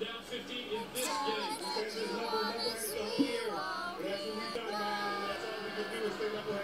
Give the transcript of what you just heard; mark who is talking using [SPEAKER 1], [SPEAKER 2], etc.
[SPEAKER 1] that's what we done, man. That's all we can do is stay level-headed.